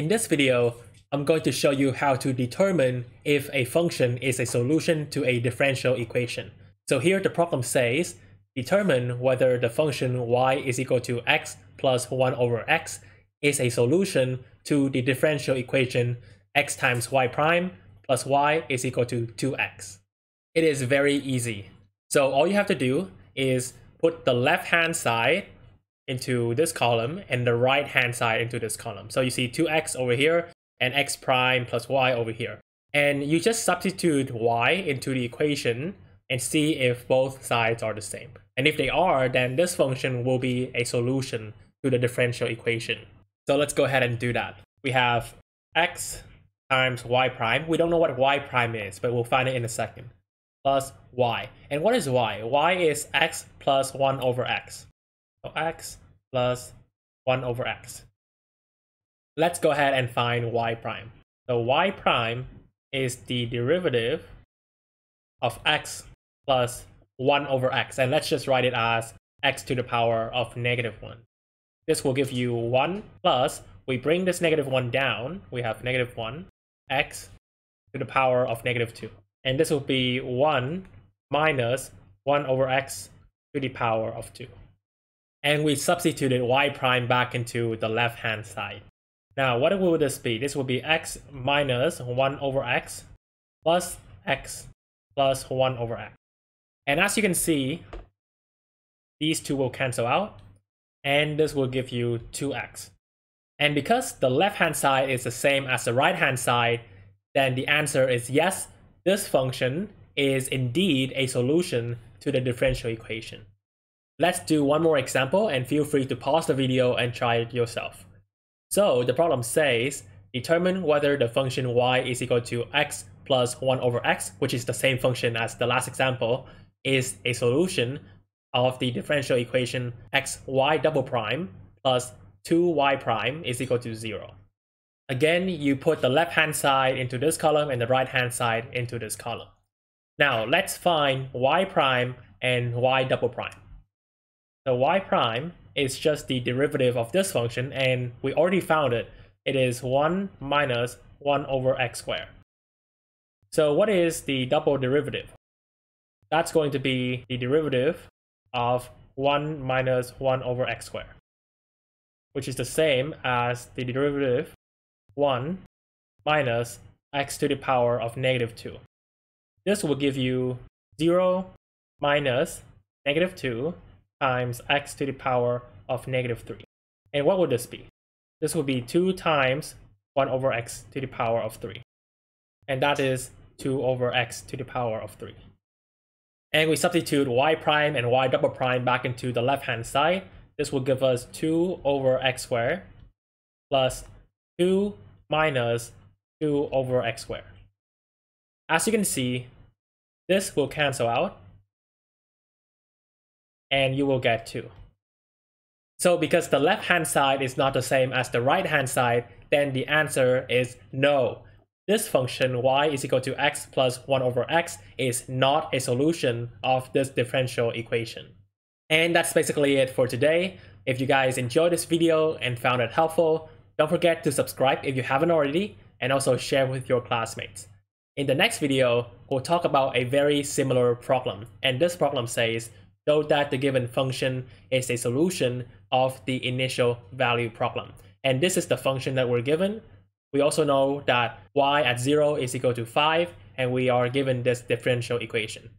In this video, I'm going to show you how to determine if a function is a solution to a differential equation. So here the problem says, determine whether the function y is equal to x plus 1 over x is a solution to the differential equation x times y prime plus y is equal to 2x. It is very easy. So all you have to do is put the left hand side into this column and the right hand side into this column. So you see 2x over here and x prime plus y over here. And you just substitute y into the equation and see if both sides are the same. And if they are, then this function will be a solution to the differential equation. So let's go ahead and do that. We have x times y prime. We don't know what y prime is, but we'll find it in a second. Plus y. And what is y? y is x plus 1 over x. So x plus 1 over x. Let's go ahead and find y prime. So y prime is the derivative of x plus 1 over x. And let's just write it as x to the power of negative 1. This will give you 1 plus, we bring this negative 1 down, we have negative 1, x to the power of negative 2. And this will be 1 minus 1 over x to the power of 2. And we substituted y prime back into the left hand side. Now, what will this be? This will be x minus 1 over x plus x plus 1 over x. And as you can see, these two will cancel out, and this will give you 2x. And because the left-hand side is the same as the right-hand side, then the answer is yes, this function is indeed a solution to the differential equation. Let's do one more example and feel free to pause the video and try it yourself. So the problem says, determine whether the function y is equal to x plus 1 over x, which is the same function as the last example, is a solution of the differential equation xy double prime plus 2y prime is equal to 0. Again, you put the left-hand side into this column and the right-hand side into this column. Now, let's find y prime and y double prime. So y prime is just the derivative of this function, and we already found it. It is 1 minus 1 over x squared. So what is the double derivative? That's going to be the derivative of 1 minus 1 over x squared, which is the same as the derivative 1 minus x to the power of negative 2. This will give you 0 minus negative 2 times x to the power of negative 3. And what would this be? This would be 2 times 1 over x to the power of 3. And that is 2 over x to the power of 3. And we substitute y prime and y double prime back into the left-hand side. This will give us 2 over x squared plus 2 minus 2 over x squared. As you can see, this will cancel out and you will get 2. So because the left hand side is not the same as the right hand side, then the answer is no. This function y is equal to x plus 1 over x is not a solution of this differential equation. And that's basically it for today. If you guys enjoyed this video and found it helpful, don't forget to subscribe if you haven't already and also share with your classmates. In the next video, we'll talk about a very similar problem. And this problem says, show that the given function is a solution of the initial value problem. And this is the function that we're given. We also know that y at 0 is equal to 5, and we are given this differential equation.